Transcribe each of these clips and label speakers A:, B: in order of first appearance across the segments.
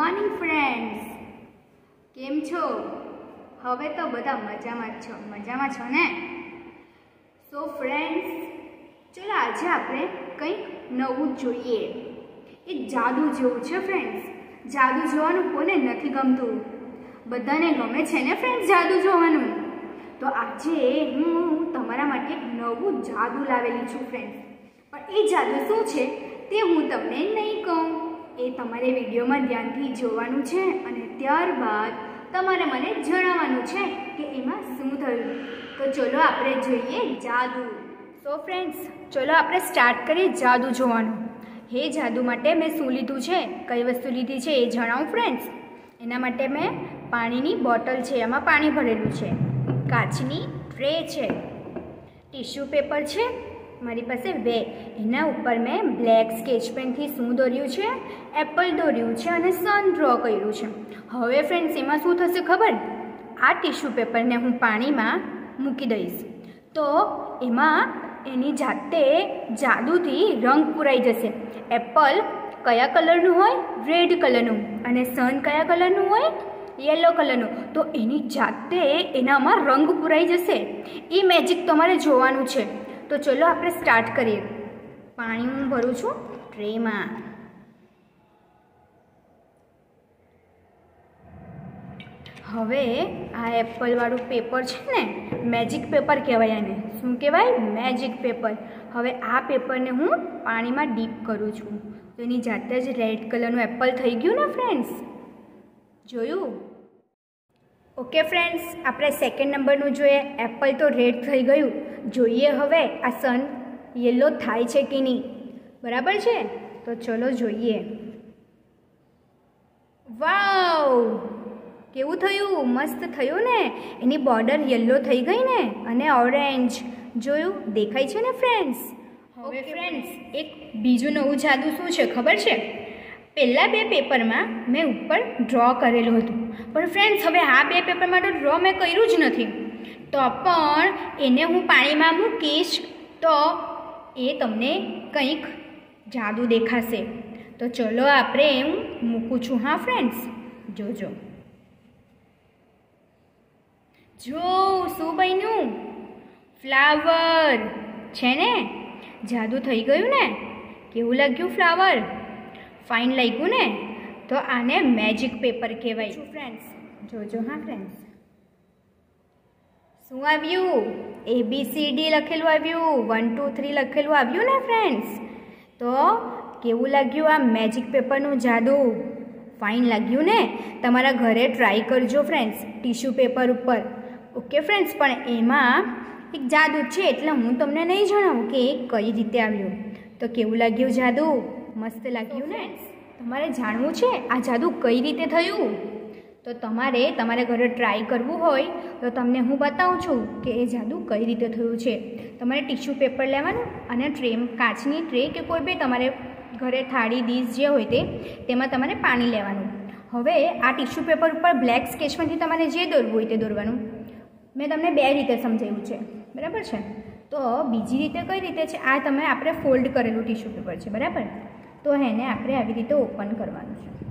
A: Morning friends. કેમ છો? હવે તો બધા મજામાં છો. મજામાં છો ને? સો ફ્રેન્ડ્સ, ચલો આજે આપણે કંઈક નવું જોઈએ. એ જાદુ જેવું છે ફ્રેન્ડ્સ. જાદુ જોવાનું કોને નથી ગમતું? બધાને ગમે છે ને ફ્રેન્ડ્સ જાદુ જોવાનું? તો આજે હું તમારા માટે એક નવું જાદુ લાવેલી છું ફ્રેન્ડ્સ. પણ એ જાદુ શું છે તે હું તમને નહીં કહું. તમારે વિડીયોમાં ધ્યાનથી જોવાનું છે અને ત્યારબાદ તમારે મને જણાવવાનું છે કે એમાં શું થયું. તો ચલો આપણે જોઈએ જાદુ. સો ફ્રેન્ડ્સ ચલો આપણે સ્ટાર્ટ કરીએ જાદુ જોવાનું. હે જાદુ માટે મેં શું લીધું છે? કઈ વસ્તુ લીધી છે એ જણાવું ફ્રેન્ડ્સ એના માટે મેં પાણીની બોટલ છે, એમાં પાણી ભરેલું છે. કાચની ટ્રે છે. ટીશ્યુ પેપર છે મારી પાસે વે એના ઉપર મેં બ્લેક સ્કેચ પેનથી શું દોર્યું છે? એપલ દોર્યું છે અને સન ડ્રો કર્યું છે. હવે ફ્રેન્ડ્સ એમાં શું થશે ખબર? આ ટીશ્યુ પેપરને હું પાણીમાં મૂકી દઈશ. તો એમાં એની જાતે જાદુથી રંગ પૂરાઈ જશે. એપલ કયા કલરનું હોય? રેડ કલરનું. અને સન કયા કલરનું હોય? યલો કલરનું. તો એની જાતે એનામાં રંગ પૂરાઈ જશે. એ મેજિક તમારે જોવાનું છે. તો ચલો આપણે સ્ટાર્ટ કરીએ. પાણી હું ભરું છું ટ્રેમાં. હવે આ એપલવાળું પેપર છે ને મેજિક પેપર કહેવાય આને શું કહેવાય? મેજિક પેપર હવે આ પેપરને હું પાણીમાં ડીપ કરું છું. તો એની જાતે જ રેડ કલરનું એપલ થઈ ગયું ને ફ્રેન્ડ્સ જોયું? ઓકે ફ્રેન્ડ્સ આપણે સેકન્ડ નંબરનું જોઈએ. એપલ તો રેડ થઈ ગયું. જોઈએ હવે આ સન યલો થાય છે કે નહીં. બરાબર છે? તો ચલો જોઈએ. વાવ! કેવું થયું? મસ્ત થયું ને? એની બોર્ડર યલો થઈ ગઈ ને? અને ઓરેન્જ જોયું? દેખાય છે ને ફ્રેન્ડ્સ હવે ફ્રેન્ડ્સ એક બીજું નવું જાદુ શું છે? ખબર છે? પહેલાં બે પેપરમાં મેં ઉપર ડ્રો કરેલું હતું. પણ ફ્રેન્ડ્સ હવે આ બે પેપરમાં તો ડ્રો મેં કર્યું જ નથી. તો પણ એને હું પાણીમાં મૂકીશ તો એ તમને કંઈક જાદુ દેખાશે. તો ચલો આપણે હું મૂકું છું હા ફ્રેન્ડ્સ જોજો. જો શું બન્યું? ફ્લાવર. છે ને? જાદુ થઈ ગયું ને? કેવું લાગ્યું ફ્લાવર? ફાઇન લાગ્યું ને? તો આને મેજિક પેપર કહેવાય. ફ્રેન્ડ્સ જોજો હા ફ્રેન્ડ્સ શું આવ્યું? એ બી સી ડી લખેલું આવ્યું. વન ટુ થ્રી લખેલું આવ્યું ને ફ્રેન્ડ્સ તો કેવું લાગ્યું આ મેજિક પેપરનું જાદુ? ફાઇન લાગ્યું ને? તમારા ઘરે ટ્રાય કરજો ફ્રેન્ડ્સ ટીશ્યુ પેપર ઉપર. ઓકે ફ્રેન્ડ્સ પણ એમાં એક જાદુ છે એટલે હું તમને નહીં જણાવું કે એ કઈ રીતે આવ્યું. તો કેવું લાગ્યું જાદુ? મસ્ત લાગ્યું ને? તમારે જાણવું છે આ જાદુ કઈ રીતે થયું? તો તમારે તમારે ઘરે ટ્રાય કરવું હોય, તો તમને હું બતાવું છું કે એ જાદુ કઈ રીતે થયું છે. તમારે ટીશ્યુ પેપર લેવાનું અને ટ્રે કાચની ટ્રે કે કોઈ બી તમારે ઘરે થાળી, ડીશ જે હોય તે, તેમાં તમારે પાણી લેવાનું. હવે આ ટીશ્યુ પેપર ઉપર બ્લેક સ્કેચમાંથી તમારે જે દોરવું હોય તે દોરવાનું. મેં તમને બે રીતે સમજાવ્યું છે. બરાબર છે? તો બીજી રીતે કઈ રીતે છે? આ તમે આપણે ફોલ્ડ કરેલું ટીશ્યુ પેપર છે. બરાબર? તો એને આપણે આવી રીતે ઓપન કરવાનું છે.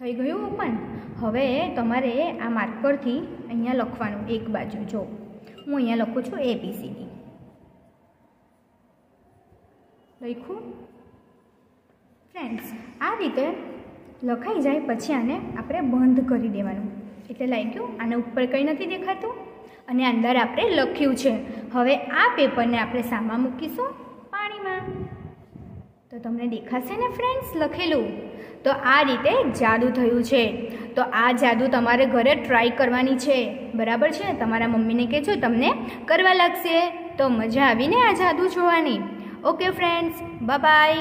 A: થઈ ગયું ઓપન હવે તમારે આ માર્કરથી અહીંયા લખવાનું એક બાજુ. જો, હું અહીંયા લખું છું એબીસીડી લખ્યું? ફ્રેન્ડ્સ આ રીતે લખાઈ જાય પછી આને આપણે બંધ કરી દેવાનું. એટલે લાગ્યું આને ઉપર કંઈ નથી દેખાતું અને અંદર આપણે લખ્યું છે. હવે આ પેપરને આપણે સામા મૂકીશું પાણીમાં. તો તમને દેખાશે ને ફ્રેન્ડ્સ લખેલું? તો આ રીતે જાદુ થયું છે. તો આ જાદુ તમારે ઘરે ટ્રાય કરવાની છે. બરાબર છે? તમારા મમ્મીને કહેજો તમને કરવા લાગશે. તો મજા આવીને આ જાદુ જોવાની. Okay friends by